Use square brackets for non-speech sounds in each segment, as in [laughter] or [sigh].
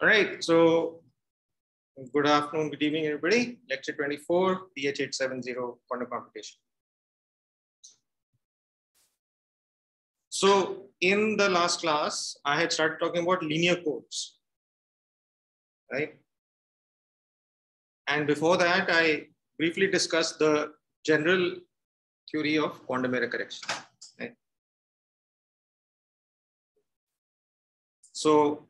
All right, so good afternoon, good evening, everybody. Lecture 24, PH870 quantum computation. So in the last class, I had started talking about linear codes, right? And before that, I briefly discussed the general theory of quantum error correction. Right? So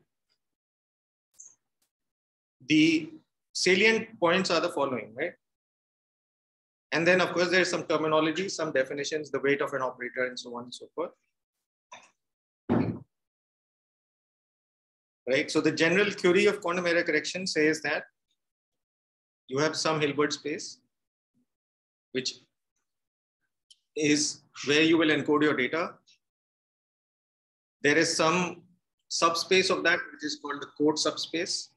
the salient points are the following, right? And then of course there's some terminology, some definitions, the weight of an operator and so on and so forth. Right, so the general theory of quantum error correction says that you have some Hilbert space, which is where you will encode your data. There is some subspace of that, which is called the code subspace.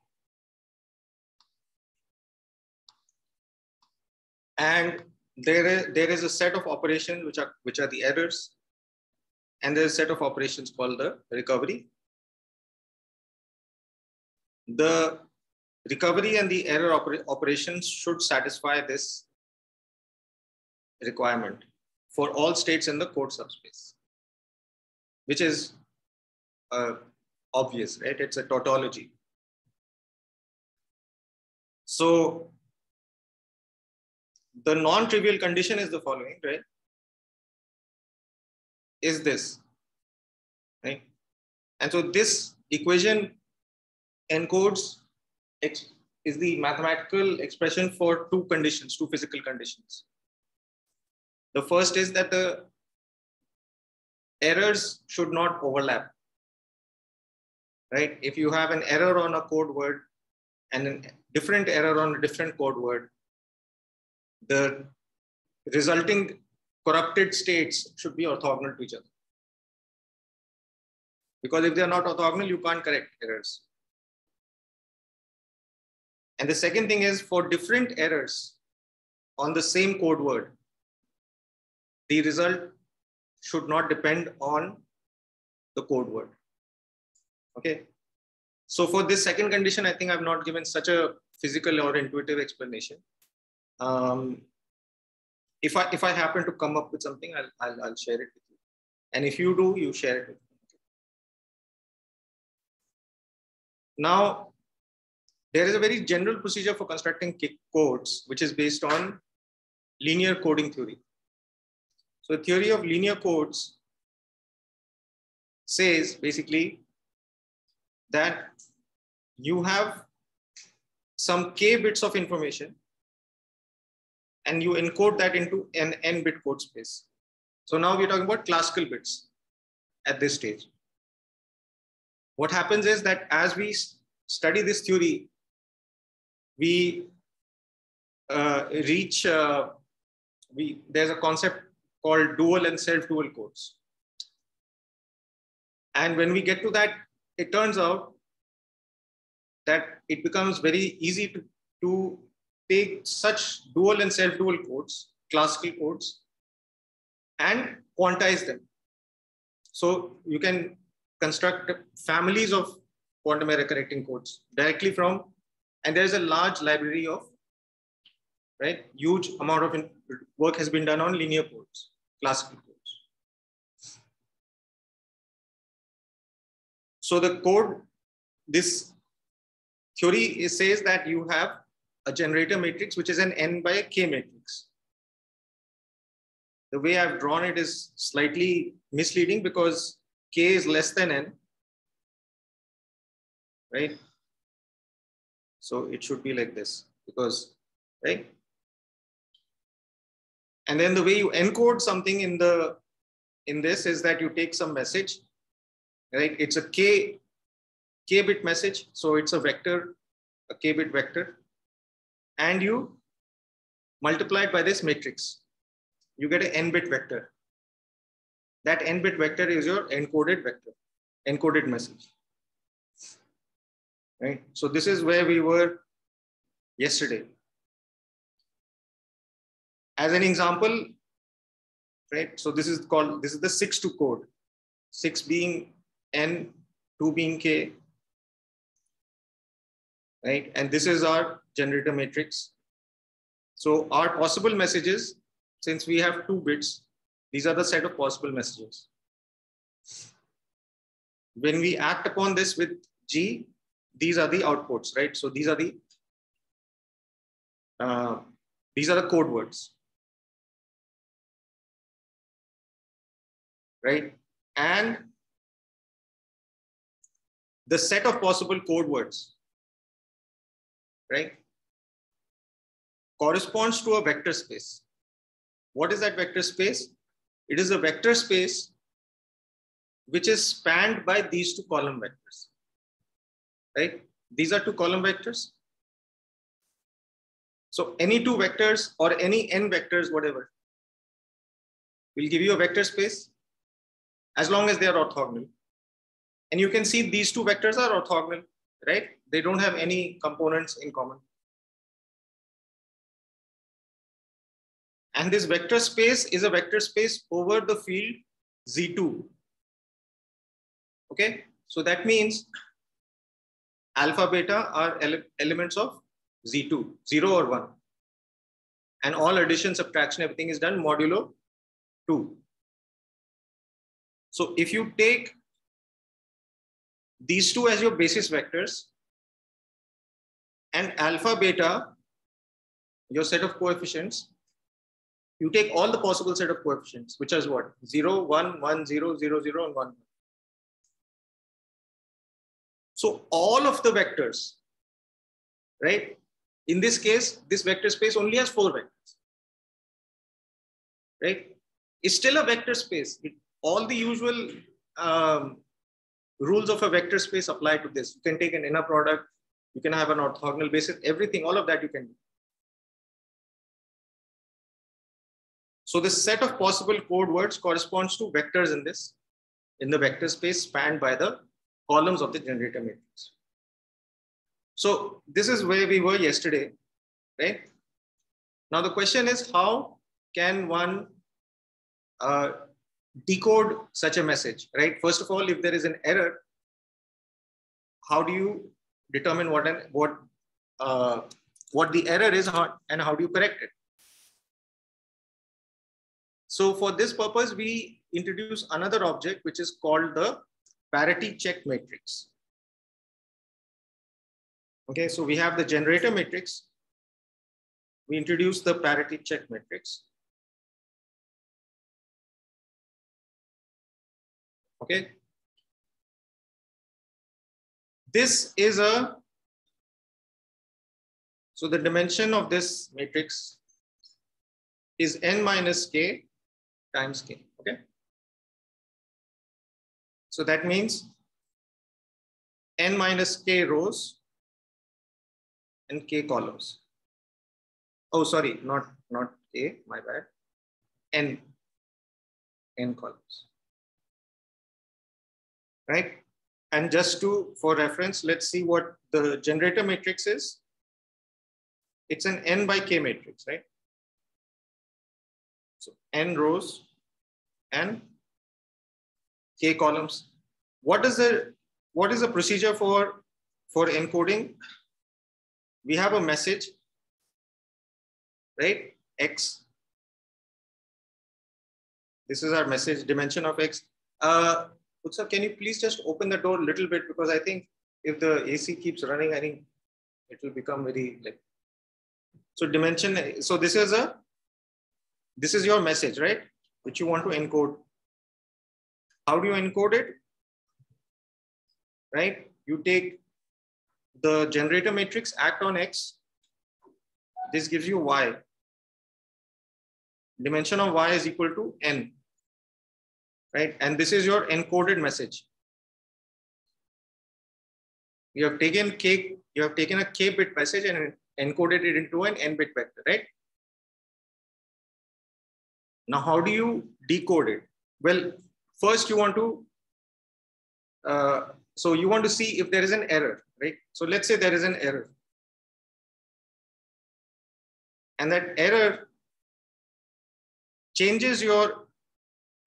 And there is, there is a set of operations which are, which are the errors. And there's a set of operations called the recovery. The recovery and the error oper operations should satisfy this requirement for all states in the code subspace, which is uh, obvious, right? It's a tautology. So the non-trivial condition is the following, right? Is this, right? And so this equation encodes is the mathematical expression for two conditions, two physical conditions. The first is that the errors should not overlap, right? If you have an error on a code word and a different error on a different code word, the resulting corrupted states should be orthogonal to each other. Because if they are not orthogonal, you can't correct errors. And the second thing is for different errors on the same code word, the result should not depend on the code word. Okay. So for this second condition, I think I've not given such a physical or intuitive explanation. Um, if I if I happen to come up with something, I'll, I'll, I'll share it with you. And if you do, you share it with me. Now, there is a very general procedure for constructing codes, which is based on linear coding theory. So the theory of linear codes says basically that you have some k bits of information and you encode that into an n bit code space. So now we're talking about classical bits at this stage. What happens is that as we study this theory, we uh, reach, uh, we, there's a concept called dual and self-dual codes. And when we get to that, it turns out that it becomes very easy to, to take such dual and self-dual codes, classical codes, and quantize them. So you can construct families of quantum error correcting codes directly from and there's a large library of, right, huge amount of work has been done on linear codes, classical codes. So the code, this theory says that you have a generator matrix, which is an n by a k matrix. The way I've drawn it is slightly misleading because k is less than n, right? So it should be like this because, right? And then the way you encode something in the in this is that you take some message, right? It's a k k bit message, so it's a vector, a k bit vector, and you multiply it by this matrix. You get an n bit vector. That n bit vector is your encoded vector, encoded message right? So this is where we were yesterday. As an example, right? So this is called, this is the six two code, six being N, two being K. right? And this is our generator matrix. So our possible messages, since we have two bits, these are the set of possible messages. When we act upon this with G, these are the outputs, right? So these are the uh, these are the code words, right? And the set of possible code words, right, corresponds to a vector space. What is that vector space? It is a vector space which is spanned by these two column vectors, right? These are two column vectors. So any two vectors or any n vectors, whatever, will give you a vector space as long as they are orthogonal. And you can see these two vectors are orthogonal, right? They don't have any components in common. And this vector space is a vector space over the field Z2. Okay, so that means alpha beta are ele elements of Z2, 0 or 1. And all addition, subtraction, everything is done modulo 2. So if you take these two as your basis vectors and alpha beta, your set of coefficients, you take all the possible set of coefficients, which is what? 0, 1, 1, 0, 0, 0, and 1. So all of the vectors, right? In this case, this vector space only has four vectors, right? It's still a vector space. It, all the usual um, rules of a vector space apply to this. You can take an inner product, you can have an orthogonal basis, everything, all of that you can do. So this set of possible code words corresponds to vectors in this, in the vector space spanned by the columns of the generator matrix. So this is where we were yesterday, right? Now the question is how can one uh, decode such a message, right? First of all, if there is an error, how do you determine what an, what uh, what the error is and how do you correct it? So for this purpose, we introduce another object which is called the parity check matrix. Okay, so we have the generator matrix. We introduce the parity check matrix. Okay. This is a, so the dimension of this matrix is n minus k times k, okay? So that means n minus k rows and k columns. Oh, sorry, not, not k, my bad, n, n columns right? And just to, for reference, let's see what the generator matrix is. It's an n by k matrix, right? So n rows and k columns. What is the what is the procedure for for encoding? We have a message, right? X. This is our message dimension of X. Uh, Utsav, can you please just open the door a little bit because I think if the AC keeps running, I think it will become very like. So dimension. So this is a this is your message, right? Which you want to encode. How do you encode it? Right? You take the generator matrix act on X. This gives you Y. Dimension of Y is equal to N right? And this is your encoded message. You have taken k, you have taken a k bit message and encoded it into an n bit vector, right? Now, how do you decode it? Well, first you want to, uh, so you want to see if there is an error, right? So let's say there is an error. And that error changes your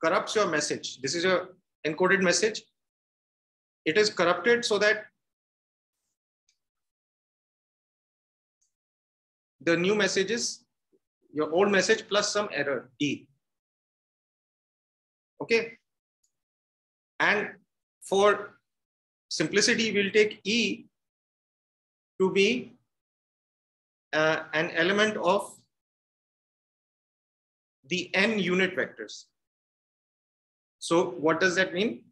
corrupts your message. This is your encoded message. It is corrupted so that the new message is your old message plus some error, E. Okay. And for simplicity, we'll take E to be uh, an element of the n unit vectors. So what does that mean?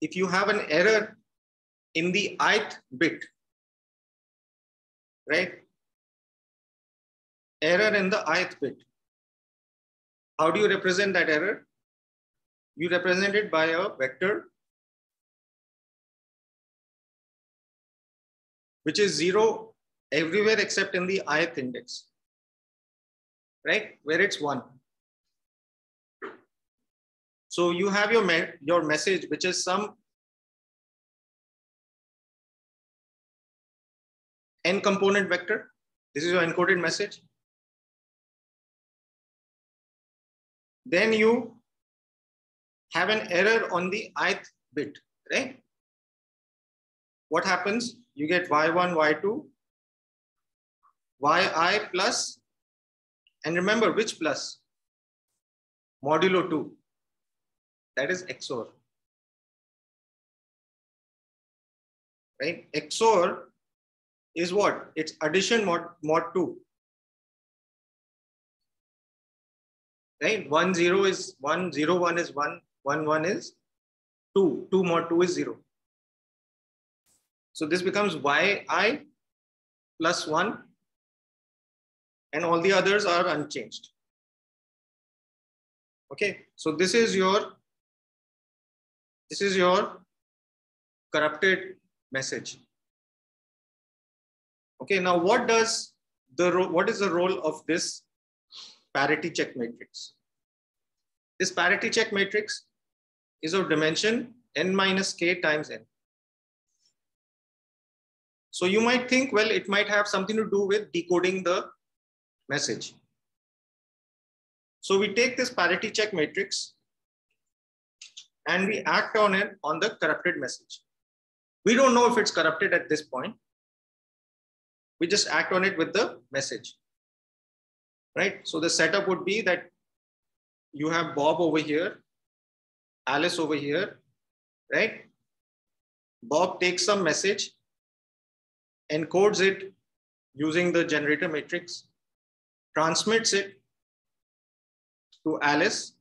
If you have an error in the ith bit, right? Error in the ith bit. How do you represent that error? You represent it by a vector which is zero everywhere except in the ith index, right? Where it's one. So you have your, me your message, which is some n component vector. This is your encoded message. Then you have an error on the ith bit, right? What happens? You get y1, y2, yi plus, and remember which plus? Modulo 2. That is XOR. Right? XOR is what? It's addition mod, mod 2. Right? 1, 0 is 1, 0, 1 is 1, 1, 1 is 2. 2 more 2 is 0. So this becomes yi plus 1 and all the others are unchanged. Okay, so this is your this is your corrupted message. Okay, now what does the what is the role of this parity check matrix? This parity check matrix is of dimension n minus k times n. So you might think, well, it might have something to do with decoding the message. So we take this parity check matrix and we act on it on the corrupted message. We don't know if it's corrupted at this point. We just act on it with the message, right? So the setup would be that you have Bob over here, Alice over here, right? Bob takes some message, encodes it using the generator matrix, transmits it to Alice.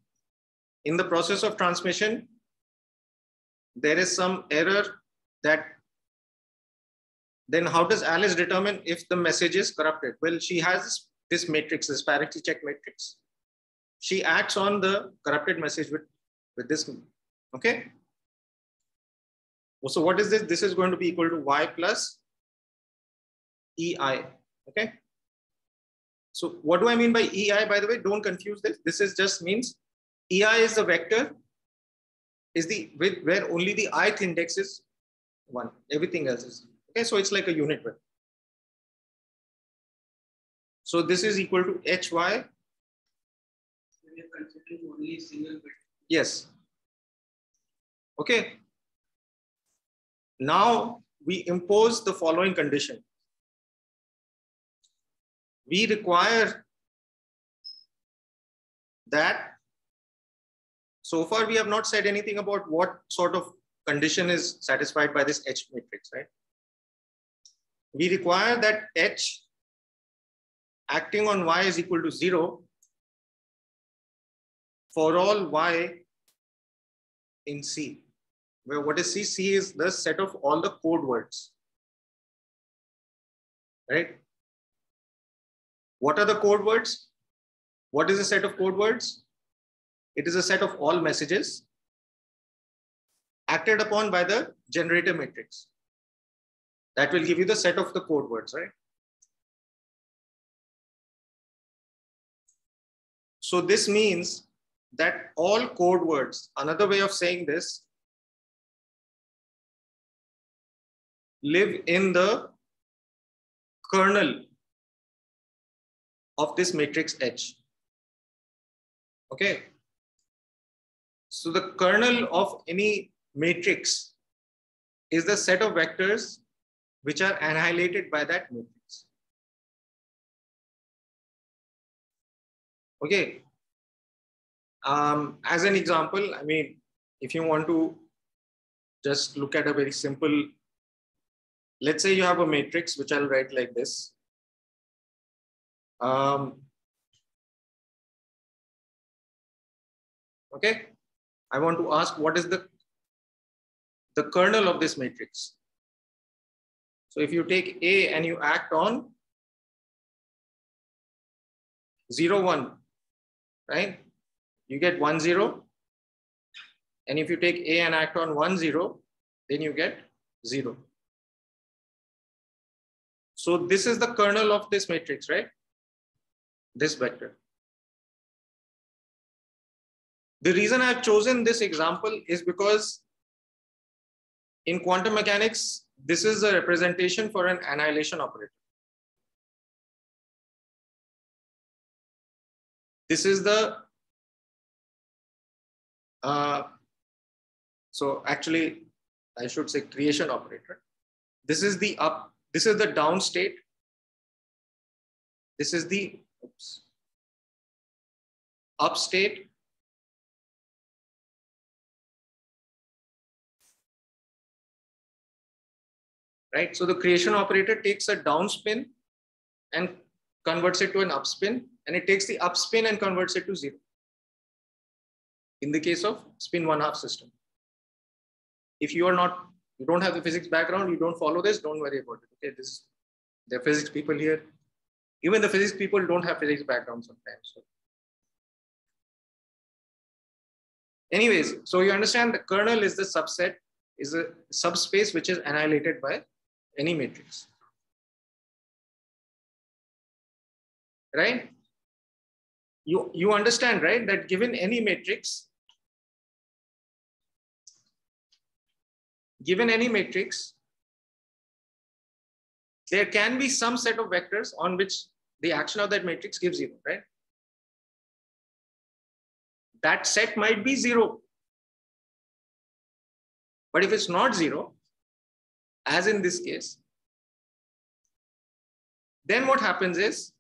In the process of transmission, there is some error that then how does Alice determine if the message is corrupted? Well, she has this matrix, this parity check matrix. She acts on the corrupted message with, with this, okay? So what is this? This is going to be equal to y plus EI, okay? So what do I mean by EI, by the way? Don't confuse this. This is just means EI is the vector is the with where only the ith index is one. Everything else is okay. So it's like a unit vector. So this is equal to hy. Yes. Okay. Now we impose the following condition. We require that so far, we have not said anything about what sort of condition is satisfied by this H matrix, right? We require that H acting on Y is equal to zero for all Y in C. Where what is C? C is the set of all the code words, right? What are the code words? What is the set of code words? It is a set of all messages acted upon by the generator matrix. That will give you the set of the code words, right? So this means that all code words, another way of saying this, live in the kernel of this matrix H. Okay, so the kernel of any matrix is the set of vectors which are annihilated by that matrix. Okay. Um, as an example, I mean, if you want to just look at a very simple, let's say you have a matrix, which I'll write like this. Um, okay. I want to ask what is the, the kernel of this matrix? So if you take A and you act on 0, 1, right? You get 1, 0. And if you take A and act on 1, 0, then you get 0. So this is the kernel of this matrix, right? This vector. The reason I've chosen this example is because in quantum mechanics, this is a representation for an annihilation operator. This is the, uh, so actually, I should say creation operator. This is the up, this is the down state. This is the oops, up state. Right, so the creation operator takes a down spin and converts it to an up spin and it takes the up spin and converts it to zero. In the case of spin one half system. If you are not, you don't have the physics background, you don't follow this, don't worry about it. Okay, this is the physics people here. Even the physics people don't have physics background sometimes. So. Anyways, so you understand the kernel is the subset, is a subspace which is annihilated by any matrix. Right? You, you understand, right, that given any matrix, given any matrix, there can be some set of vectors on which the action of that matrix gives zero, right? That set might be zero. But if it's not zero, as in this case, then what happens is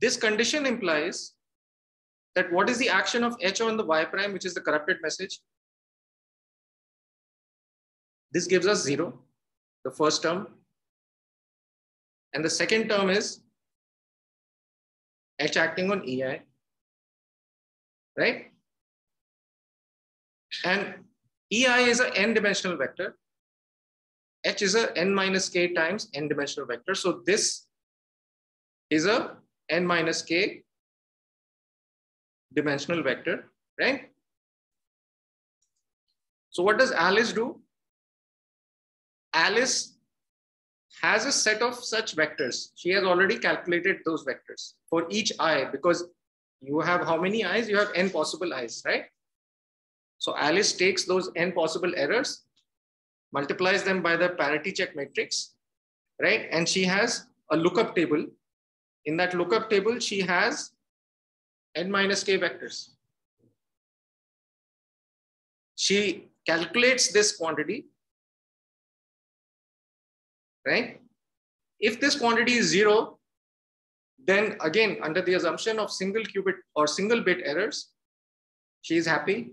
this condition implies that what is the action of h on the y prime, which is the corrupted message? This gives us zero, the first term. And the second term is h acting on ei, right? And ei is an n dimensional vector. h is a n minus k times n dimensional vector. So this is a n minus k dimensional vector, right? So what does Alice do? Alice has a set of such vectors. She has already calculated those vectors for each i because you have how many i's? You have n possible i's, right? So Alice takes those n possible errors, multiplies them by the parity check matrix, right? And she has a lookup table in that lookup table, she has n minus k vectors. She calculates this quantity, right? If this quantity is zero, then again, under the assumption of single qubit or single bit errors, she is happy.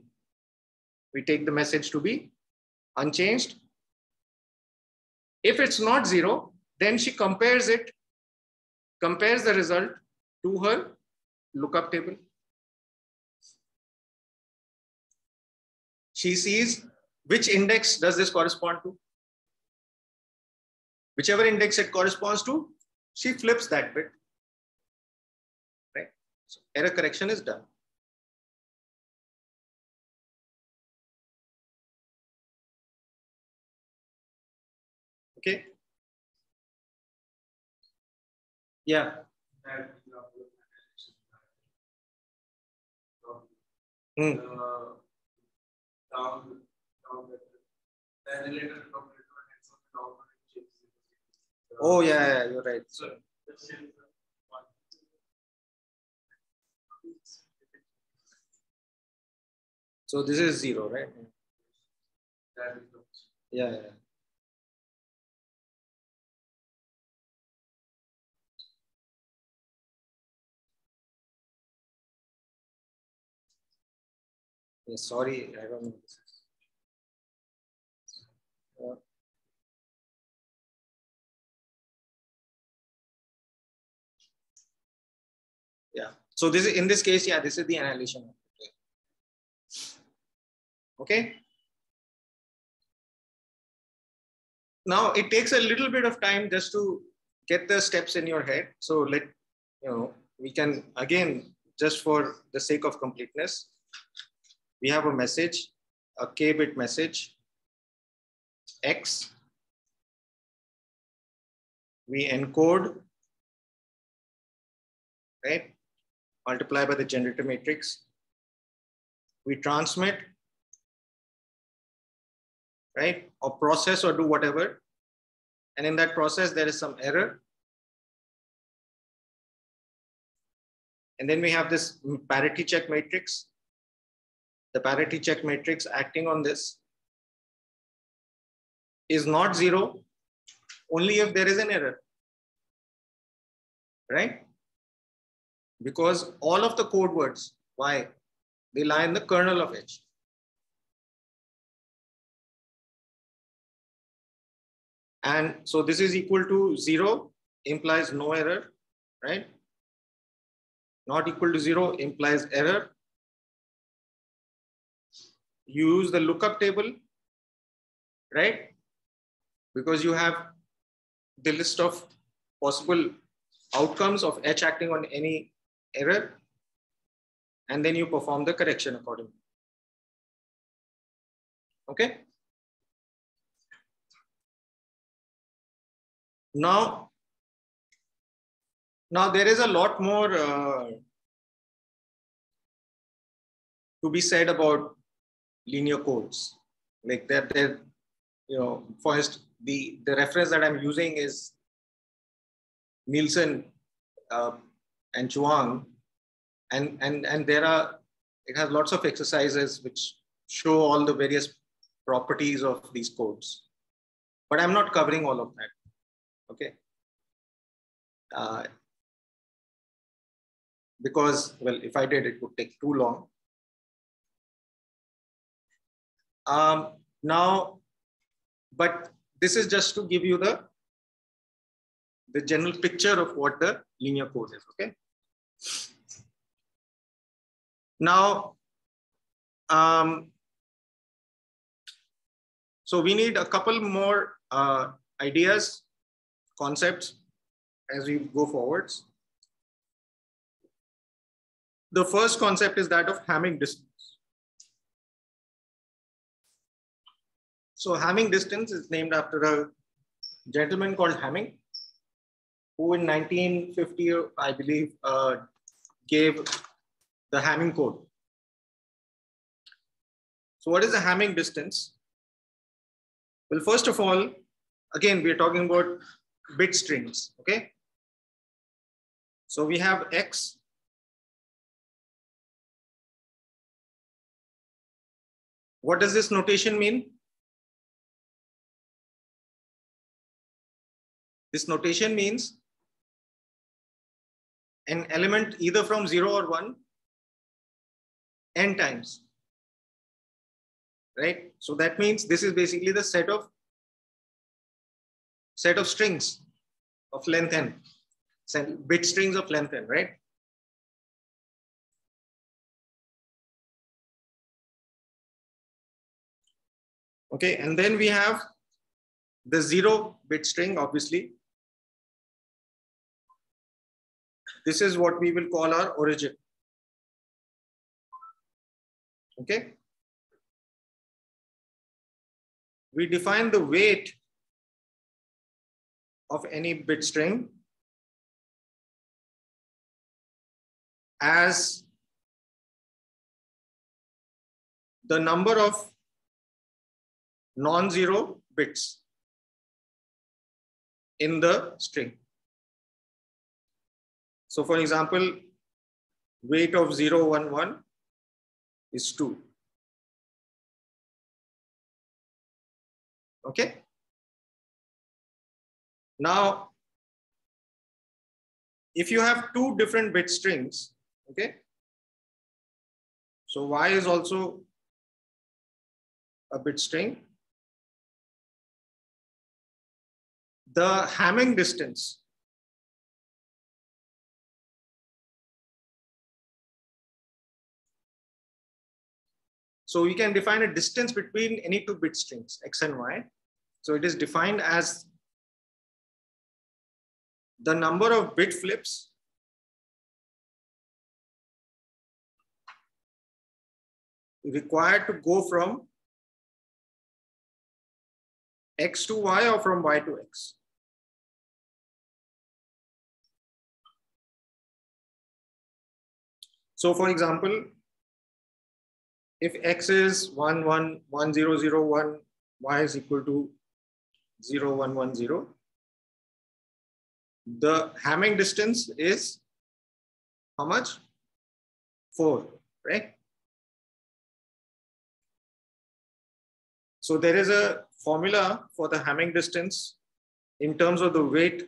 We take the message to be unchanged. If it's not zero, then she compares it compares the result to her lookup table. She sees which index does this correspond to. Whichever index it corresponds to, she flips that bit. Right? So error correction is done. Okay. Yeah. Hmm. Oh yeah, yeah, you're right. So, so this is zero, right? Yeah, yeah. Yes, sorry, I don't know. Uh, yeah. So this is in this case, yeah, this is the annihilation. Okay. Now it takes a little bit of time just to get the steps in your head. So let you know we can again just for the sake of completeness, we have a message, a k-bit message, x. We encode, right? Multiply by the generator matrix. We transmit, right? Or process or do whatever. And in that process, there is some error. And then we have this parity check matrix. The parity check matrix acting on this is not zero only if there is an error, right? Because all of the code words, why? They lie in the kernel of H. And so this is equal to zero implies no error, right? not equal to zero implies error. Use the lookup table, right? Because you have the list of possible outcomes of H acting on any error, and then you perform the correction accordingly. Okay? Now, now there is a lot more uh, to be said about linear codes. Like that, there, you know, first the the reference that I'm using is Nielsen uh, and Chuang, and and and there are it has lots of exercises which show all the various properties of these codes. But I'm not covering all of that. Okay. Uh, because, well, if I did, it would take too long. Um, now, but this is just to give you the, the general picture of what the linear code is, okay? Now, um, so we need a couple more uh, ideas, concepts as we go forwards. The first concept is that of Hamming distance. So Hamming distance is named after a gentleman called Hamming, who in 1950, I believe, uh, gave the Hamming code. So what is the Hamming distance? Well, first of all, again, we're talking about bit strings, okay? So we have X What does this notation mean? This notation means an element either from 0 or 1 n times. Right? So that means this is basically the set of set of strings of length n, bit strings of length n, right? Okay, and then we have the zero bit string, obviously. This is what we will call our origin. Okay. We define the weight of any bit string as the number of non-zero bits in the string. So for example, weight of 011 is 2. Okay. Now, if you have two different bit strings, okay, so y is also a bit string, the Hamming distance So we can define a distance between any two bit strings, x and y. So it is defined as the number of bit flips required to go from x to y or from y to x. So for example, if x is 1, 1, 1, 0, 0, 1, y is equal to 0, 1, 1, 0, the Hamming distance is how much? 4, right? So there is a formula for the Hamming distance in terms of the weight,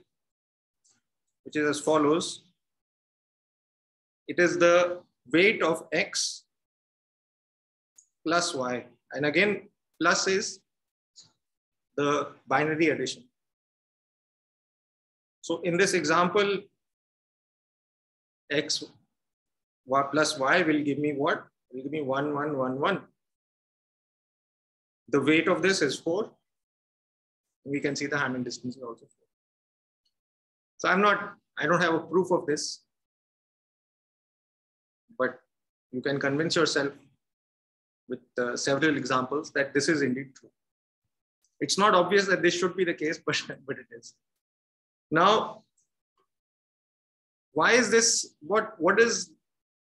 which is as follows. It is the weight of x plus y. And again, plus is the binary addition. So in this example, x y plus y will give me what? Will give me 1, 1, 1, 1. The weight of this is 4. We can see the Hamming distance is also 4. So I'm not, I don't have a proof of this, but you can convince yourself with uh, several examples that this is indeed true. It's not obvious that this should be the case, [laughs] but, but it is. Now, why is this, what, what is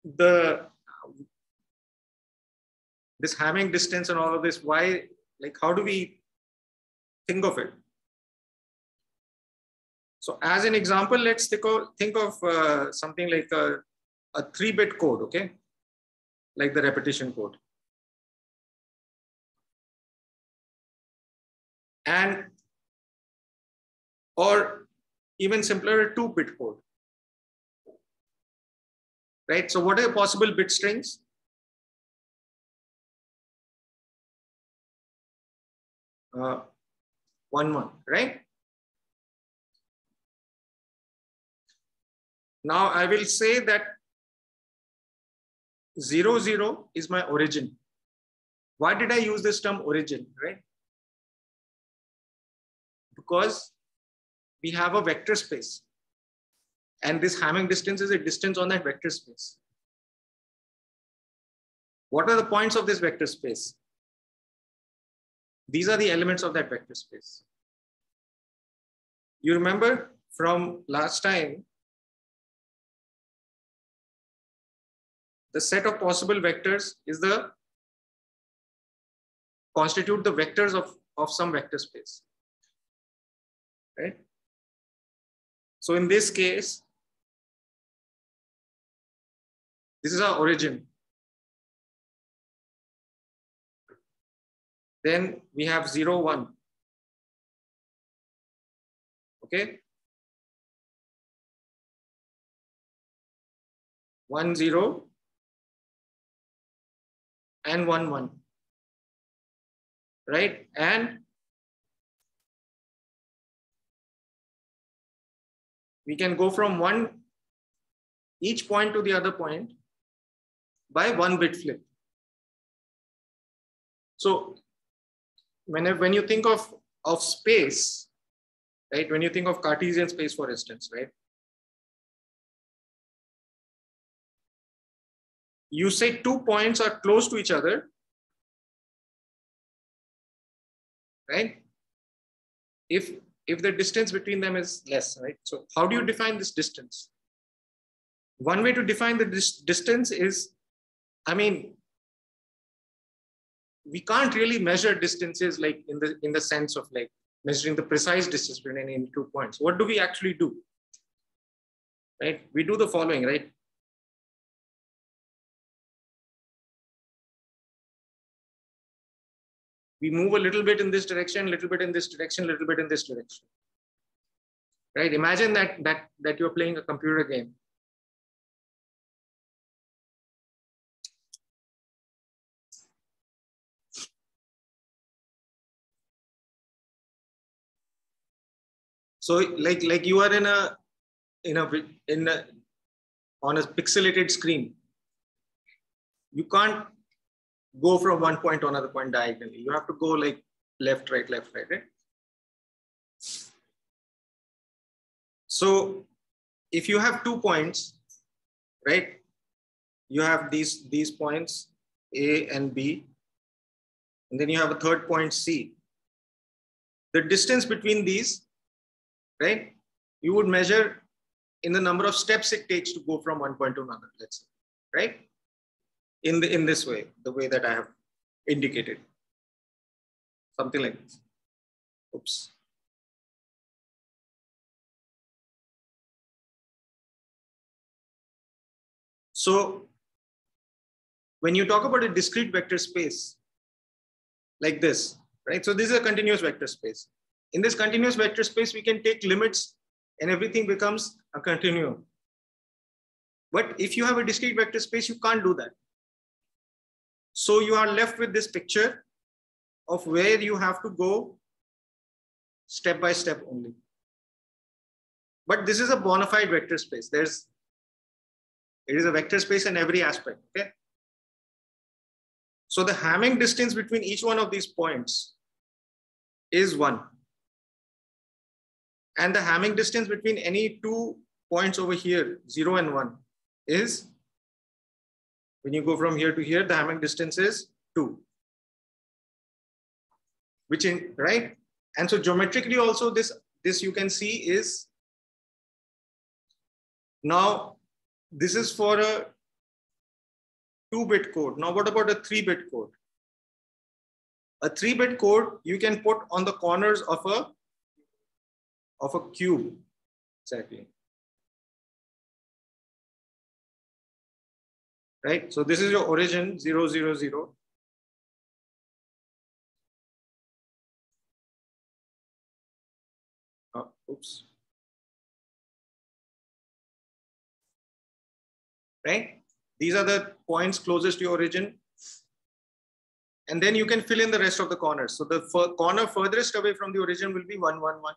the, this Hamming distance and all of this, why, like, how do we think of it? So as an example, let's think of, think of uh, something like a, a three bit code, okay? Like the repetition code. And or even simpler a two bit code. Right? So what are possible bit strings? Uh, one one right? Now i will say that zero zero is my origin. Why did i use this term origin right because we have a vector space. And this Hamming distance is a distance on that vector space. What are the points of this vector space? These are the elements of that vector space. You remember from last time, the set of possible vectors is the constitute the vectors of, of some vector space right? So in this case, this is our origin. Then we have zero, one. Okay. One, zero, and one, one. Right? And we can go from one each point to the other point by one bit flip. So whenever, when you think of, of space, right, when you think of Cartesian space, for instance, right, you say two points are close to each other, right? If if the distance between them is less, right? So how do you define this distance? One way to define the dis distance is, I mean, we can't really measure distances like in the in the sense of like measuring the precise distance between any two points. What do we actually do? Right? We do the following, right? we move a little bit in this direction, little bit in this direction, little bit in this direction. Right? Imagine that that that you're playing a computer game. So like like you are in a in a in a on a pixelated screen. You can't go from one point to another point diagonally. You have to go like left, right, left, right, right? So if you have two points, right? You have these, these points, A and B, and then you have a third point, C. The distance between these, right? You would measure in the number of steps it takes to go from one point to another, let's say, right? In, the, in this way, the way that I have indicated. Something like this. Oops. So when you talk about a discrete vector space like this, right? So this is a continuous vector space. In this continuous vector space, we can take limits and everything becomes a continuum. But if you have a discrete vector space, you can't do that. So you are left with this picture of where you have to go step by step only. But this is a bona fide vector space. There's it is a vector space in every aspect. Okay. So the Hamming distance between each one of these points is one. And the Hamming distance between any two points over here, zero and one, is when you go from here to here, the Hamming distance is two. Which in right? And so geometrically also this, this you can see is now this is for a two bit code. Now, what about a three bit code? A three bit code you can put on the corners of a, of a cube, exactly. Right? So this is your origin, zero, zero, zero. Oh, oops. right? These are the points closest to your origin. And then you can fill in the rest of the corners. So the corner furthest away from the origin will be 1, 1, 1.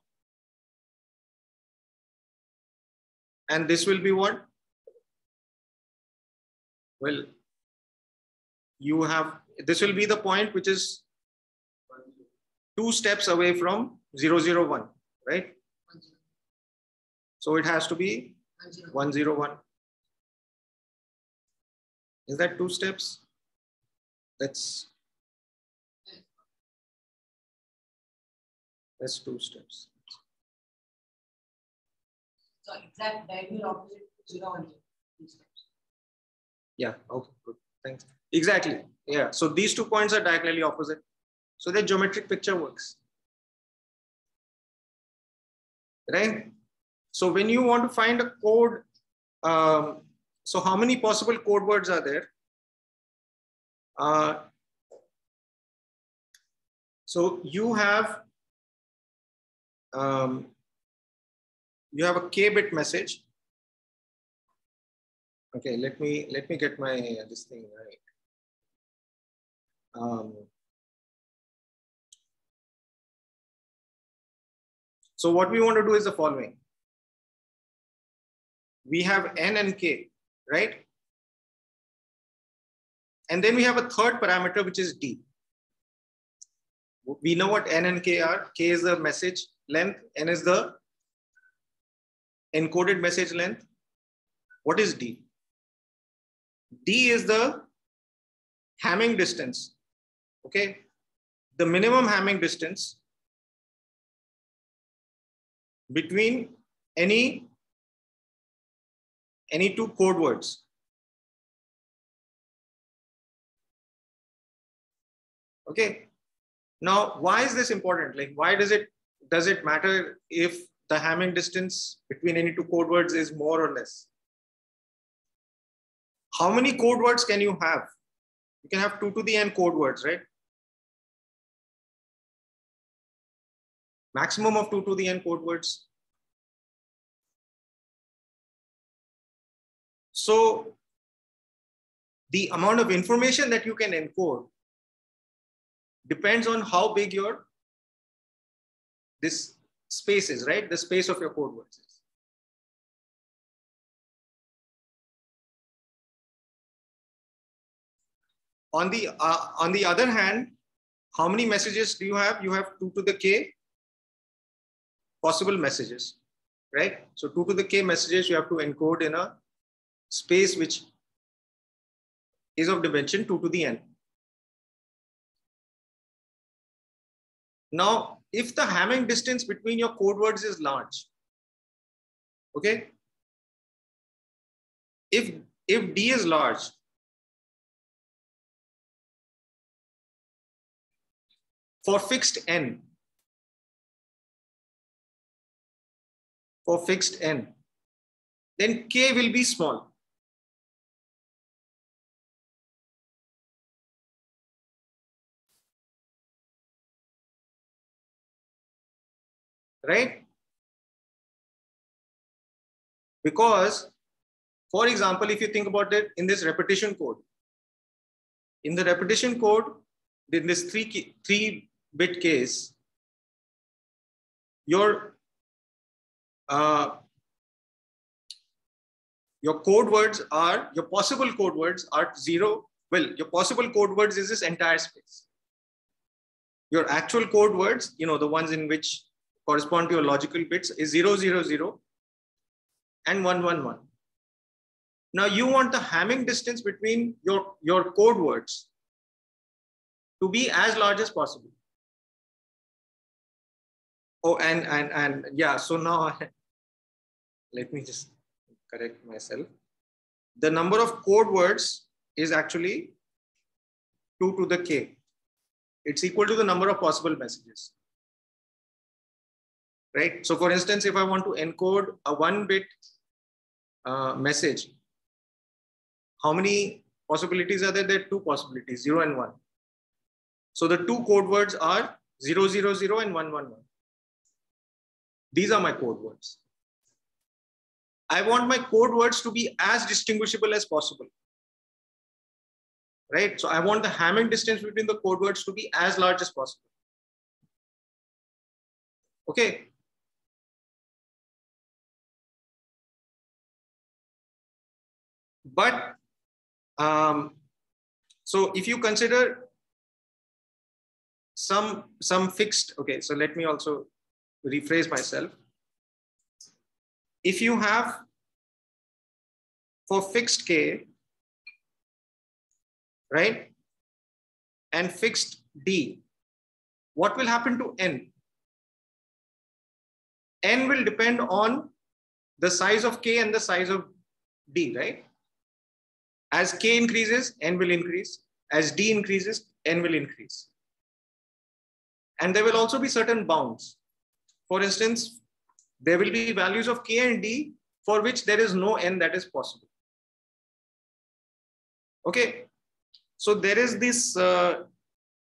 And this will be what? Well, you have, this will be the point which is two steps away from 0, 0, 1, right? So it has to be 101 Is that two steps? That's that's two steps. So exact diagonal opposite. Yeah, okay, good. Thanks. Exactly. Yeah. So these two points are diagonally opposite. So the geometric picture works. Right? So when you want to find a code um, so how many possible code words are there? Uh, so you have um, you have a k-bit message. Okay, let me let me get my uh, this thing right. Um, so what we want to do is the following. We have n and k right? And then we have a third parameter, which is D. We know what N and K are. K is the message length, N is the encoded message length. What is D? D is the Hamming distance, okay? The minimum Hamming distance between any any two code words. Okay. Now, why is this important? Like, why does it does it matter if the Hamming distance between any two code words is more or less? How many code words can you have? You can have two to the n code words, right? Maximum of two to the n code words. So the amount of information that you can encode depends on how big your this space is, right? The space of your code words On the, uh, on the other hand, how many messages do you have? You have 2 to the k possible messages, right? So 2 to the k messages you have to encode in a space which is of dimension 2 to the n. Now, if the Hamming distance between your code words is large, okay? If, if D is large, for fixed n, for fixed n, then k will be small. Right? Because, for example, if you think about it in this repetition code, in the repetition code, in this three, three bit case, your uh, your code words are your possible code words are zero. Well, your possible code words is this entire space. Your actual code words, you know, the ones in which correspond to your logical bits is zero, zero, zero, and one, one, one. Now you want the Hamming distance between your, your code words to be as large as possible. Oh, and, and, and yeah, so now let me just correct myself. The number of code words is actually 2 to the k. It's equal to the number of possible messages. Right? So for instance, if I want to encode a one bit uh, message, how many possibilities are there? There are two possibilities, zero and one. So the two code words are 000 and 111. These are my code words. I want my code words to be as distinguishable as possible. Right? So I want the Hamming distance between the code words to be as large as possible. Okay. But um, so if you consider some some fixed okay so let me also rephrase myself. If you have for fixed k right and fixed d what will happen to n? N will depend on the size of k and the size of d right? As k increases n will increase. As d increases n will increase. And there will also be certain bounds. For instance, there will be values of k and d for which there is no n that is possible. Okay, so there is this uh,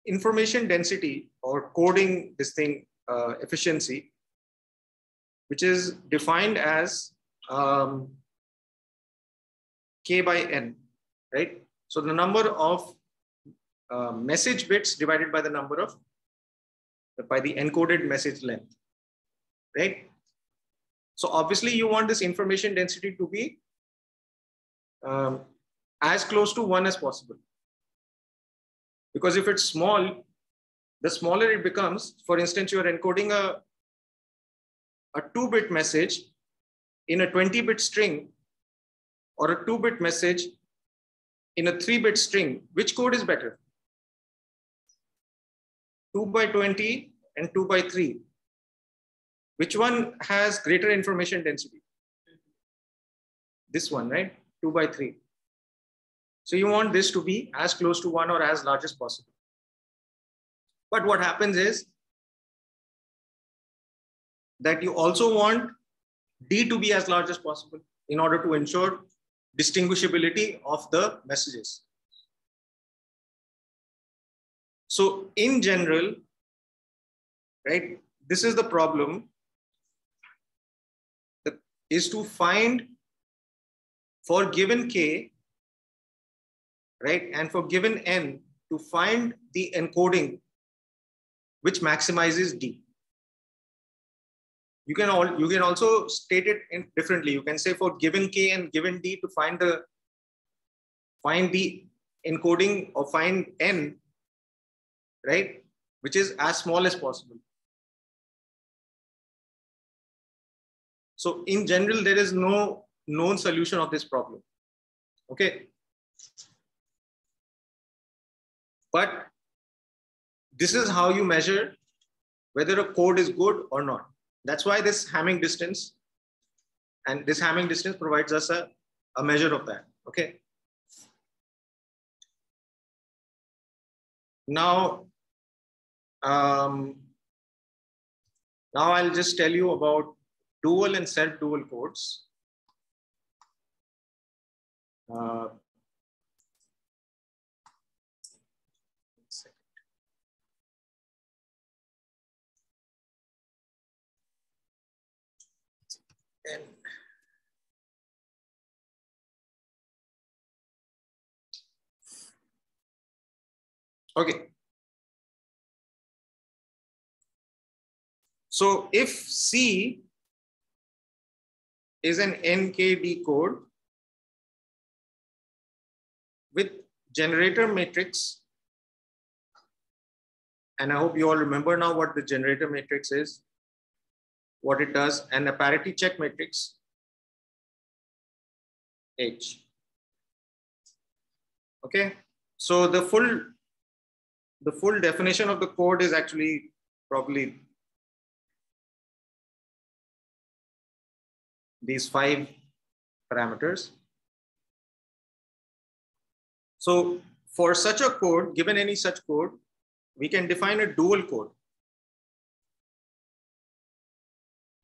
information density or coding this thing uh, efficiency, which is defined as um, k by n, right? So the number of uh, message bits divided by the number of by the encoded message length, right? So obviously you want this information density to be um, as close to one as possible. Because if it's small, the smaller it becomes, for instance, you're encoding a, a two bit message in a 20 bit string or a two bit message in a three bit string, which code is better? 2 by 20 and 2 by 3. Which one has greater information density? This one, right? 2 by 3. So you want this to be as close to 1 or as large as possible. But what happens is that you also want D to be as large as possible in order to ensure distinguishability of the messages. So in general, right, this is the problem is to find for given k, right, and for given n, to find the encoding which maximizes d. you can all you can also state it in differently. You can say for given k and given d to find the find the encoding or find n, right, which is as small as possible. So in general, there is no known solution of this problem. Okay. But this is how you measure whether a code is good or not. That's why this Hamming distance and this Hamming distance provides us a, a measure of that. Okay. Now, um, now I'll just tell you about dual and self-dual codes. Uh, okay so if c is an nkd code with generator matrix. And i hope you all remember now what the generator matrix is what it does and a parity check matrix. H. Okay, so the full the full definition of the code is actually probably these five parameters. So for such a code, given any such code, we can define a dual code.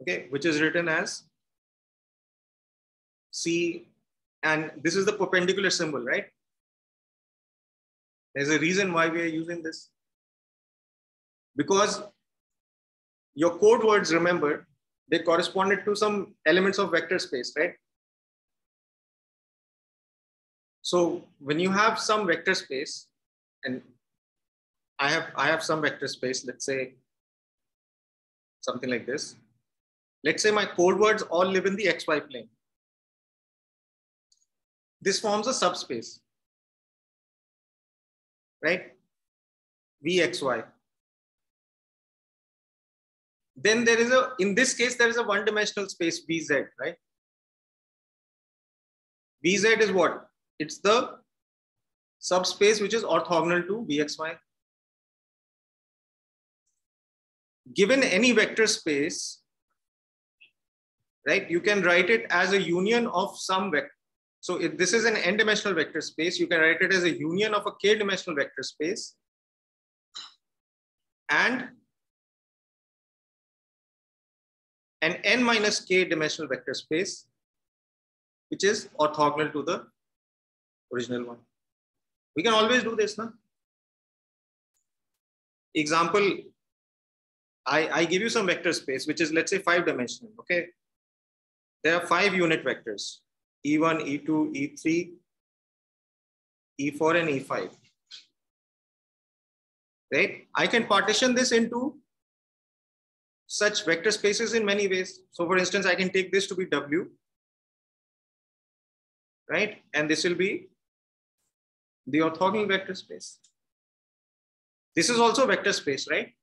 okay, which is written as C, and this is the perpendicular symbol, right? There's a reason why we are using this. Because your code words, remember, they corresponded to some elements of vector space, right? So when you have some vector space, and I have I have some vector space, let's say something like this. Let's say my code words all live in the XY plane. This forms a subspace, right? VXY. Then there is a, in this case, there is a one dimensional space VZ, right? VZ is what? It's the subspace which is orthogonal to VXY. Given any vector space, right? You can write it as a union of some vector. So if this is an n-dimensional vector space, you can write it as a union of a k-dimensional vector space and an n minus k dimensional vector space, which is orthogonal to the original one. We can always do this, now. Example, I, I give you some vector space, which is let's say five dimensional, okay? There are five unit vectors, E1, E2, E3, E4, and E5. Right? I can partition this into such vector spaces in many ways. So for instance, I can take this to be W, right? And this will be the orthogonal vector space. This is also vector space, right?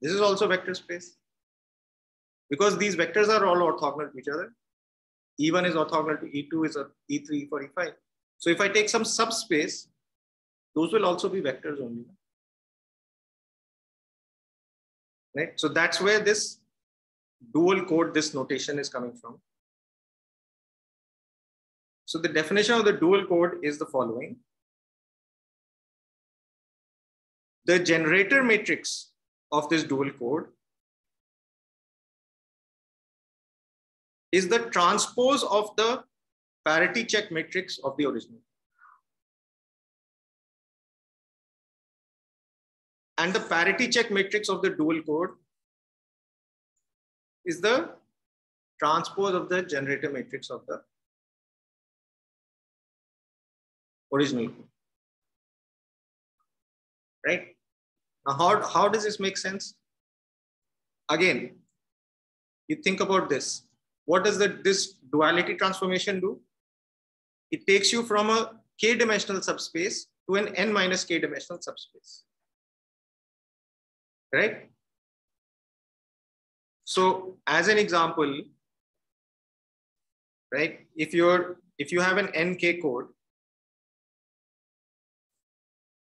This is also vector space because these vectors are all orthogonal to each other. E1 is orthogonal to E2 is a E3 for E5. So if I take some subspace, those will also be vectors only. Right? So that's where this dual code, this notation is coming from. So the definition of the dual code is the following. The generator matrix of this dual code is the transpose of the parity check matrix of the original. And the parity check matrix of the dual code is the transpose of the generator matrix of the original code. Right? Now, how, how does this make sense? Again, you think about this. What does the, this duality transformation do? It takes you from a k-dimensional subspace to an n minus k-dimensional subspace. Right? So as an example, right, if you're if you have an nk code,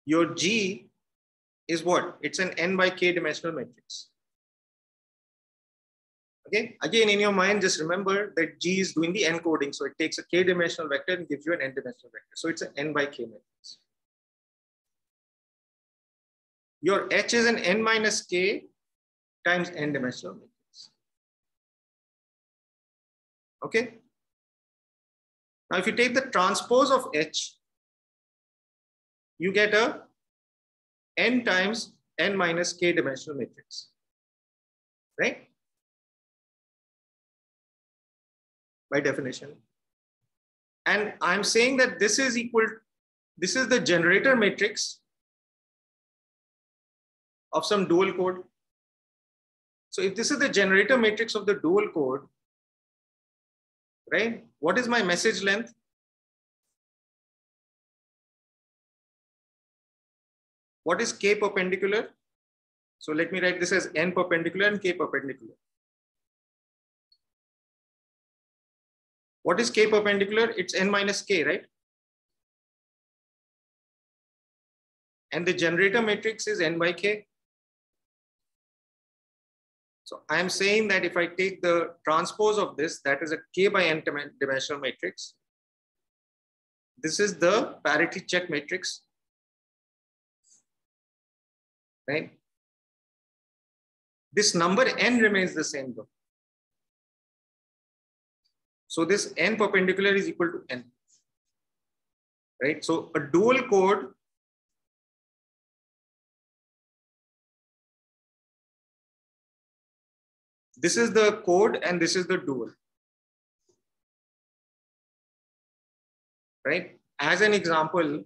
your G is what? It's an n by k dimensional matrix. Okay, again, in your mind, just remember that G is doing the encoding. So it takes a k dimensional vector and gives you an n dimensional vector. So it's an n by k matrix. Your H is an n minus k times n dimensional matrix. Okay. Now, if you take the transpose of H, you get a n times n minus k dimensional matrix, right? By definition. And I'm saying that this is equal, this is the generator matrix of some dual code. So if this is the generator matrix of the dual code, right? What is my message length? What is k perpendicular? So let me write this as n perpendicular and k perpendicular. What is k perpendicular? It's n minus k, right? And the generator matrix is n by k. So I'm saying that if I take the transpose of this, that is a k by n dimensional matrix. This is the parity check matrix right? This number n remains the same though. So this n perpendicular is equal to n, right? So a dual code this is the code and this is the dual, right? As an example,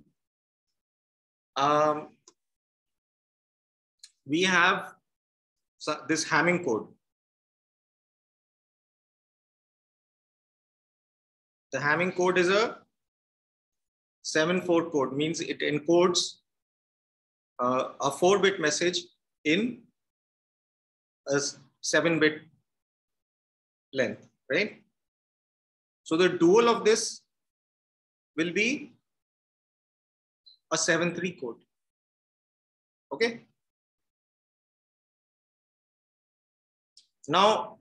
um, we have this Hamming code. The Hamming code is a 7-4 code, means it encodes uh, a 4-bit message in a 7-bit length, right? So the dual of this will be a 7-3 code, okay? Now,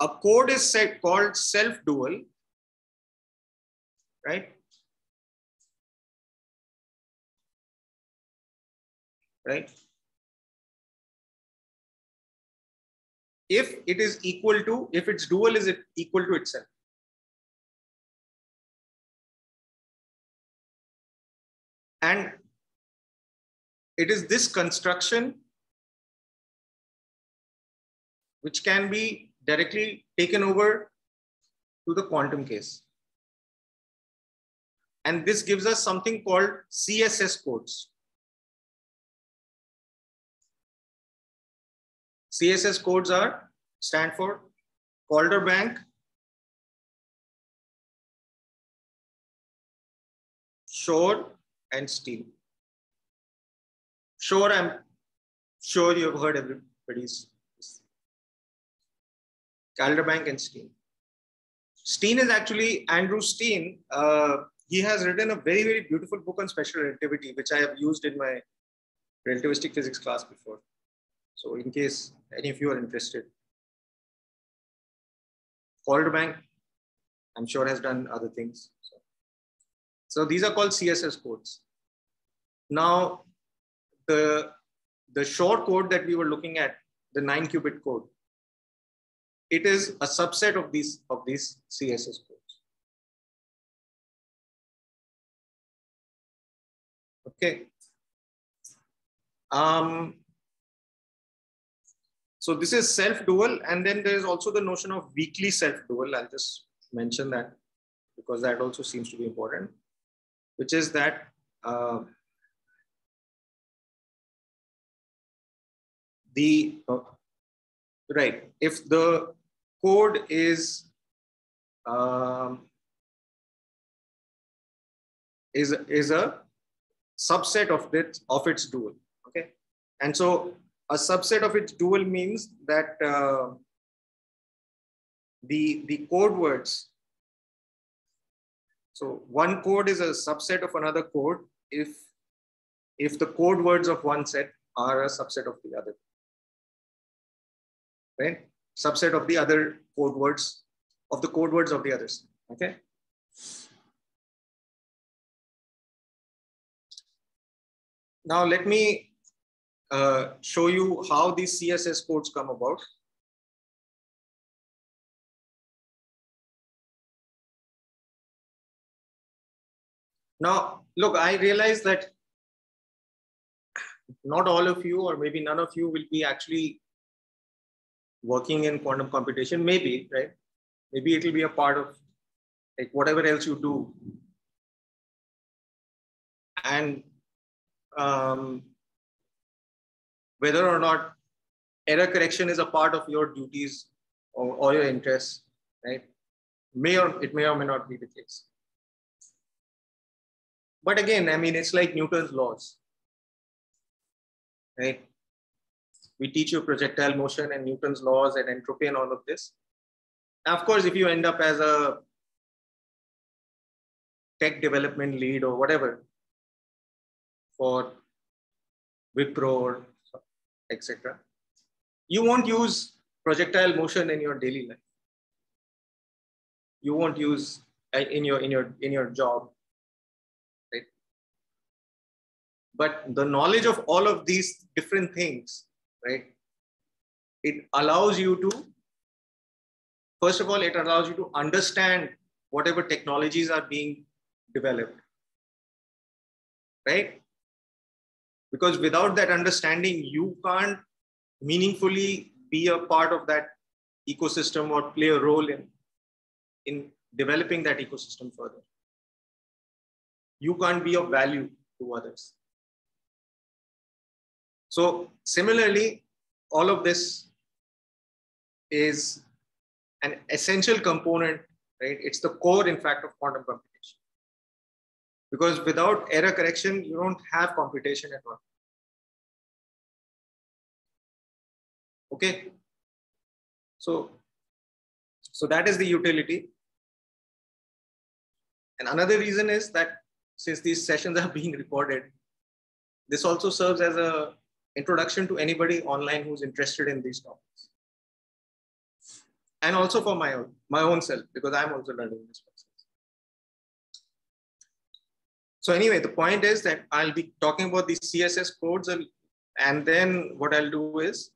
a code is set called self-dual, right? Right? If it is equal to, if its dual is equal to itself. And it is this construction which can be directly taken over to the quantum case. And this gives us something called CSS codes. CSS codes are stand for Calderbank, Shor, and Steane. Shor, I'm sure you've heard everybody's Calderbank and Steane. Steane is actually Andrew Steane. Uh, he has written a very, very beautiful book on special relativity, which I have used in my relativistic physics class before. So in case any of you are interested. Calderbank, I'm sure has done other things. So, so these are called CSS codes. Now, the, the Shor code that we were looking at, the nine qubit code, it is a subset of these of these CSS codes. Okay. Um, so this is self-dual, and then there is also the notion of weakly self-dual. I'll just mention that because that also seems to be important, which is that uh, the uh, right if the code is um, is is a subset of it of its dual okay and so a subset of its dual means that uh, the the code words. So one code is a subset of another code if if the code words of one set are a subset of the other. Right? Subset of the other code words of the code words of the others. Okay? Now let me uh, show you how these css codes come about. Now look i realize that not all of you or maybe none of you will be actually working in quantum computation. Maybe right? Maybe it will be a part of like whatever else you do. And um, whether or not error correction is a part of your duties or, or your interests right? May or it may or may not be the case. But again i mean it's like newton's laws right? We teach you projectile motion and Newton's laws and entropy and all of this. Now, of course, if you end up as a tech development lead or whatever for Wipro or etc., you won't use projectile motion in your daily life. You won't use uh, in your in your in your job, right? But the knowledge of all of these different things right? It allows you to, first of all, it allows you to understand whatever technologies are being developed, right? Because without that understanding, you can't meaningfully be a part of that ecosystem or play a role in, in developing that ecosystem further. You can't be of value to others. So similarly, all of this is an essential component, right? It's the core, in fact, of quantum computation. Because without error correction, you don't have computation at all. Okay. So, so that is the utility. And another reason is that since these sessions are [laughs] being recorded, this also serves as a introduction to anybody online who's interested in these topics. And also for my own, my own self, because I'm also learning this process. So anyway, the point is that I'll be talking about these CSS codes and then what I'll do is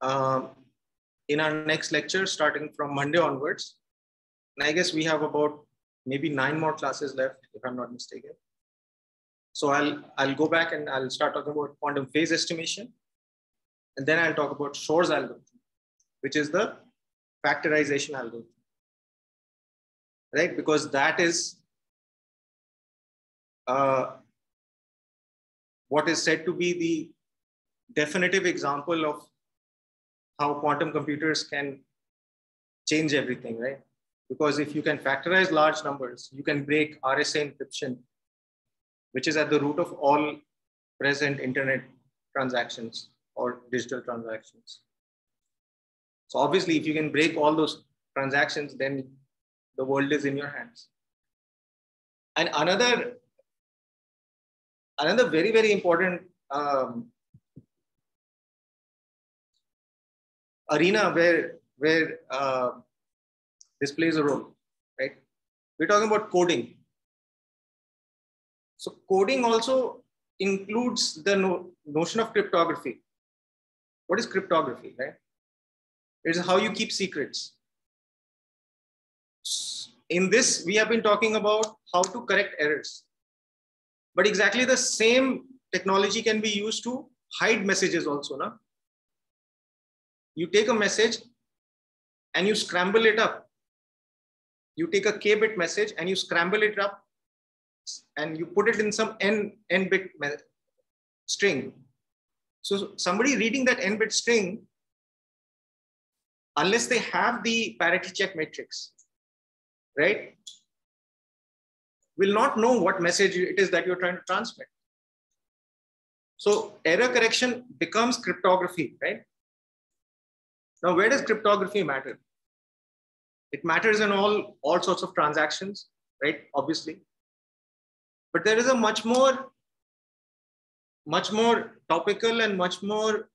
um, in our next lecture, starting from Monday onwards, and I guess we have about maybe nine more classes left, if I'm not mistaken. So I'll, I'll go back and I'll start talking about quantum phase estimation. And then I'll talk about Shor's algorithm, which is the factorization algorithm. Right? Because that is uh, what is said to be the definitive example of how quantum computers can change everything, right? Because if you can factorize large numbers, you can break RSA encryption which is at the root of all present internet transactions or digital transactions. So obviously, if you can break all those transactions, then the world is in your hands. And another, another very, very important um, arena where, where uh, this plays a role, right? We're talking about coding. So coding also includes the no, notion of cryptography. What is cryptography, right? It is how you keep secrets. In this, we have been talking about how to correct errors. But exactly the same technology can be used to hide messages also. Na? You take a message and you scramble it up. You take a k-bit message and you scramble it up and you put it in some n n bit string So somebody reading that n bit string, unless they have the parity check matrix, right, will not know what message it is that you're trying to transmit. So error correction becomes cryptography, right? Now, where does cryptography matter? It matters in all, all sorts of transactions, right? Obviously. But there is a much more, much more topical and much more,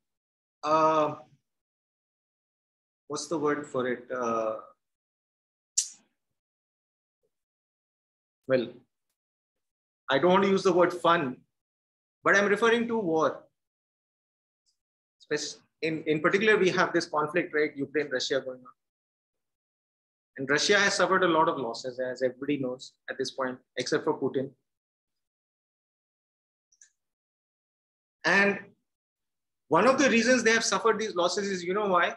uh, what's the word for it? Uh, well, I don't want to use the word fun, but I'm referring to war. In, in particular, we have this conflict, right? Ukraine, Russia going on. And Russia has suffered a lot of losses, as everybody knows at this point, except for Putin. And one of the reasons they have suffered these losses is, you know why?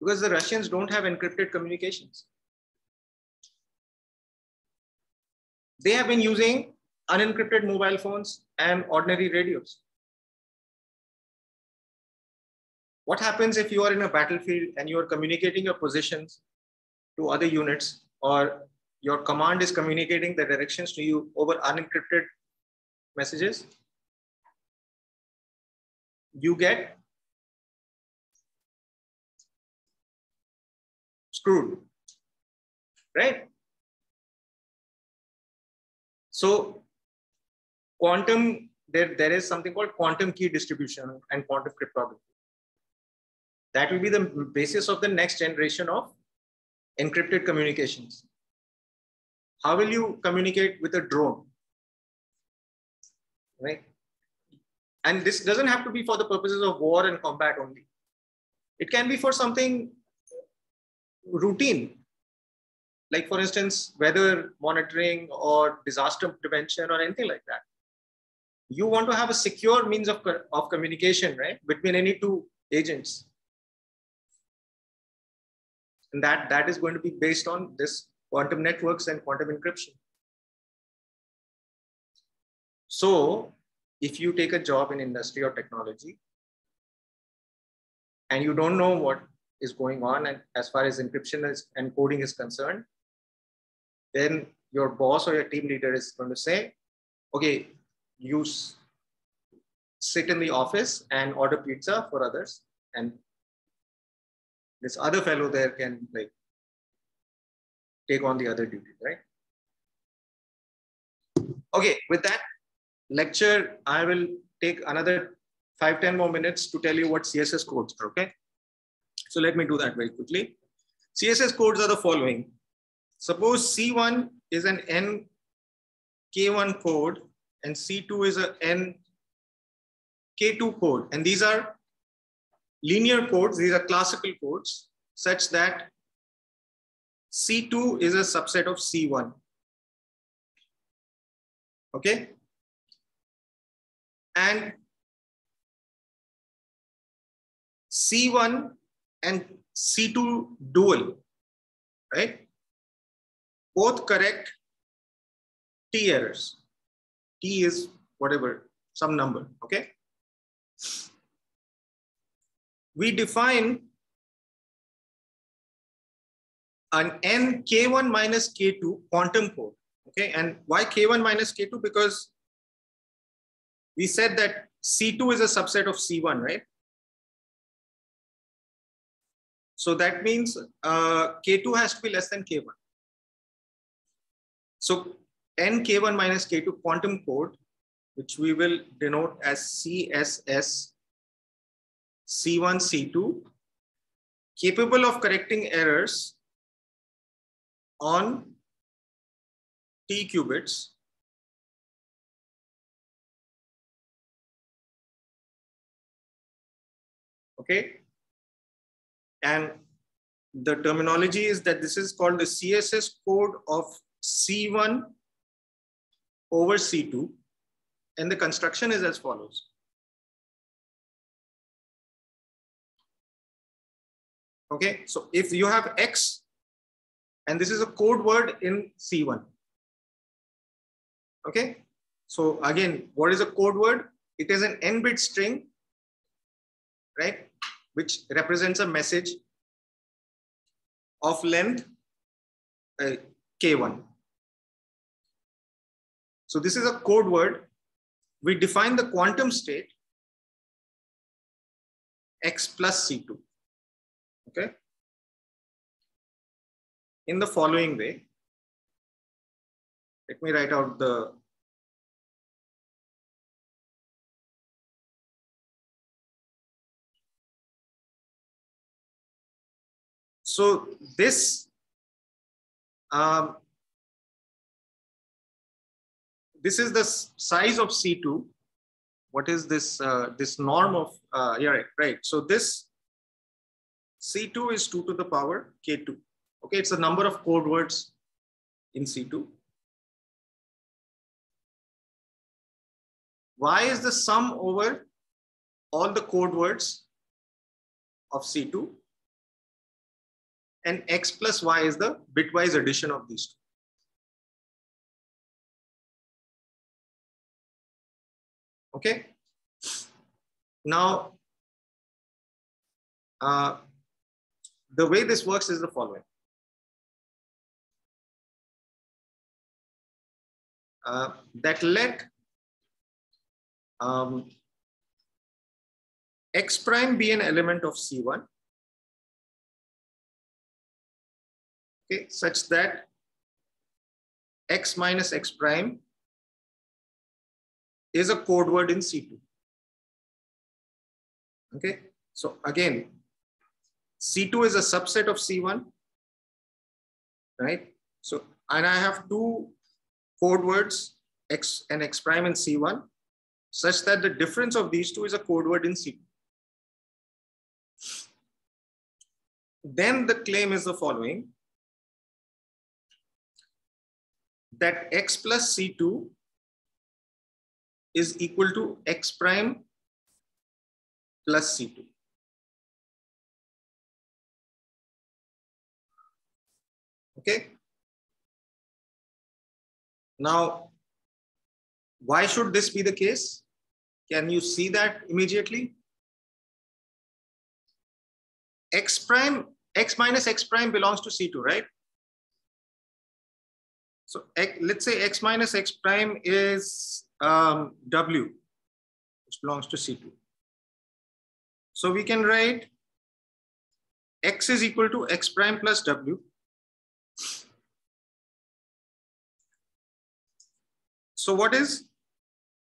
Because the Russians don't have encrypted communications. They have been using unencrypted mobile phones and ordinary radios. What happens if you are in a battlefield and you are communicating your positions to other units or your command is communicating the directions to you over unencrypted messages? You get screwed, right? So quantum, there, there is something called quantum key distribution and quantum cryptography. That will be the basis of the next generation of encrypted communications. How will you communicate with a drone? Right? And this doesn't have to be for the purposes of war and combat only. It can be for something routine, like for instance, weather monitoring or disaster prevention or anything like that. You want to have a secure means of, of communication, right, between any two agents. And that, that is going to be based on this quantum networks and quantum encryption. So if you take a job in industry or technology and you don't know what is going on and as far as encryption is, and coding is concerned, then your boss or your team leader is going to say, okay, you sit in the office and order pizza for others. And this other fellow there can like take on the other duties, right? Okay, with that lecture, I will take another five ten more minutes to tell you what CSS codes are, okay? So let me do that very quickly. CSS codes are the following. Suppose C1 is an N K1 code and C2 is a N K2 code. And these are linear codes, these are classical codes such that C2 is a subset of C1. Okay. And C1 and C2 dual, right? Both correct T errors. T is whatever, some number, okay? We define an n k1 minus k2 quantum code, okay? And why k1 minus k2? Because we said that C2 is a subset of C1, right? So that means uh, K2 has to be less than K1. So nk1 minus k2 quantum code, which we will denote as CSS C1, C2, capable of correcting errors on T qubits okay? And the terminology is that this is called the css code of C1 over C2. And the construction is as follows. Okay, so if you have X, and this is a code word in C1. Okay, so again, what is a code word? It is an n bit string right? Which represents a message of length uh, K1. So this is a code word. We define the quantum state x plus C2. Okay. In the following way, let me write out the So this um, this is the size of C2. What is this uh, this norm of uh, yeah right, right. So this C2 is 2 to the power K2. Okay, it's the number of code words in C2. Y is the sum over all the code words of C2 and x plus y is the bitwise addition of these two. Okay. Now, uh, the way this works is the following. Uh, that let um, x prime be an element of C1 okay, such that x minus x prime is a code word in C2. Okay, so again, C2 is a subset of C1, right? So, and I have two code words, x and x prime in C1, such that the difference of these two is a code word in C2. Then the claim is the following, that x plus C2 is equal to x prime plus C2. Okay. Now, why should this be the case? Can you see that immediately? X prime, x minus x prime belongs to C2, right? So let's say x minus x prime is um, w, which belongs to C2. So we can write x is equal to x prime plus w. So what is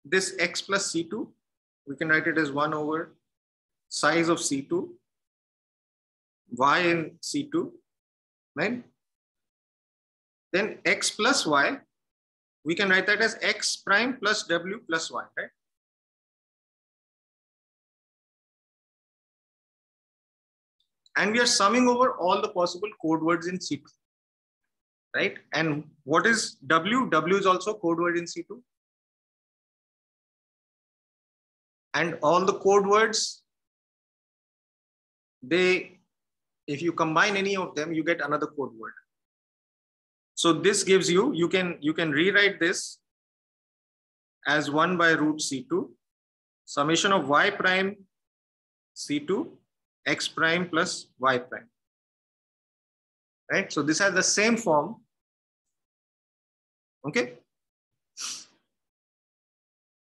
this x plus C2? We can write it as 1 over size of C2, y in C2, right? Then x plus y, we can write that as x prime plus w plus y, right? And we are summing over all the possible code words in C2, right? And what is W? W is also code word in C2. And all the code words, they, if you combine any of them, you get another code word. So this gives you, you can, you can rewrite this as 1 by root C2, summation of y prime C2, x prime plus y prime. Right? So this has the same form. Okay.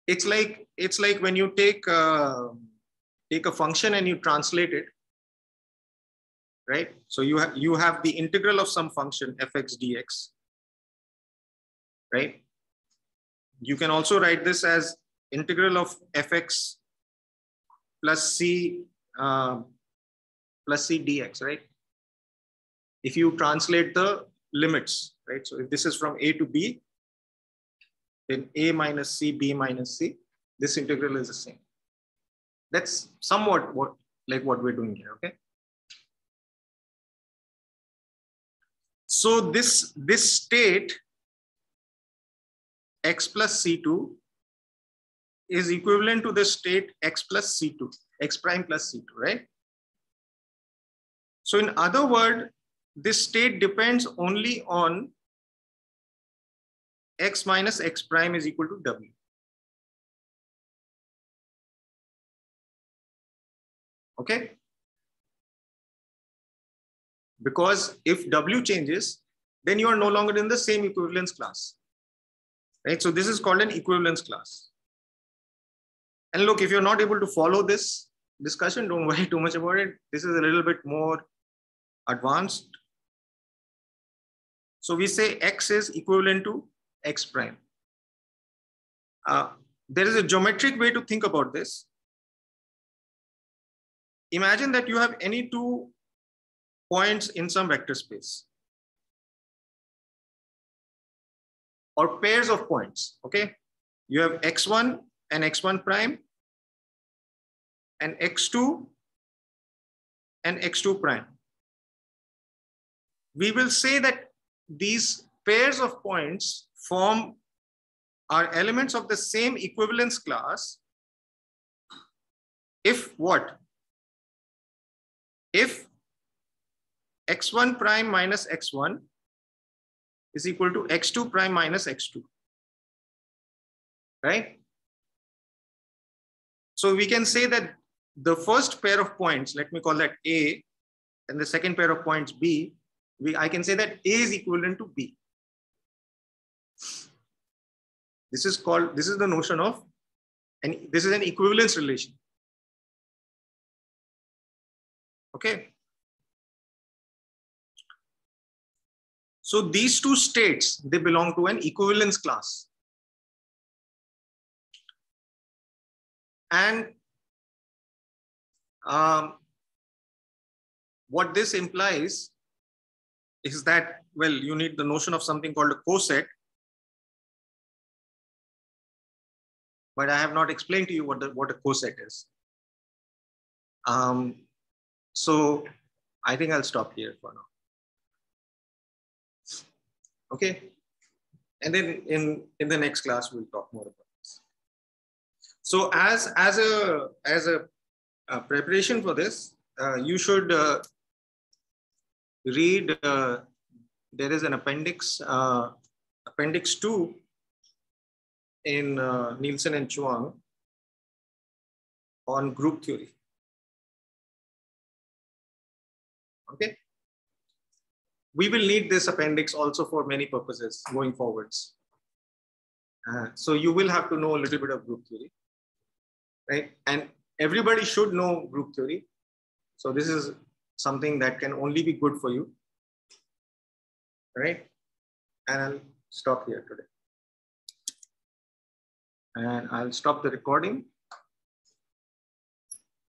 It's like, it's like when you take, uh, take a function and you translate it right? So you have you have the integral of some function fx dx, right? You can also write this as integral of fx plus c uh, plus c dx, right? If you translate the limits, right? So if this is from a to b, then a minus c, b minus c, this integral is the same. That's somewhat what like what we're doing here, okay? So this, this state x plus c2 is equivalent to the state x plus c2, x prime plus c2, right? So in other word, this state depends only on x minus x prime is equal to w. Okay. Because if W changes, then you are no longer in the same equivalence class. Right. So this is called an equivalence class. And look, if you're not able to follow this discussion, don't [laughs] worry too much about it. This is a little bit more advanced. So we say X is equivalent to X prime. Uh, there is a geometric way to think about this. Imagine that you have any two points in some vector space or pairs of points, okay? You have x1 and x1 prime and x2 and x2 prime. We will say that these pairs of points form are elements of the same equivalence class if what? If x1 prime minus x1 is equal to x2 prime minus x2, right? So we can say that the first pair of points, let me call that A, and the second pair of points B, we, I can say that A is equivalent to B. This is called, this is the notion of, and this is an equivalence relation. Okay. So these two states, they belong to an equivalence class. And um, what this implies is that, well, you need the notion of something called a coset but I have not explained to you what, the, what a coset is. Um, so I think I'll stop here for now. Okay. And then in, in the next class, we'll talk more about this. So as, as a, as a, a preparation for this, uh, you should uh, read, uh, there is an appendix, uh, appendix two in uh, Nielsen and Chuang on group theory. Okay. We will need this appendix also for many purposes going forwards. Uh, so you will have to know a little bit of group theory, right? And everybody should know group theory. So this is something that can only be good for you, right? And I'll stop here today and I'll stop the recording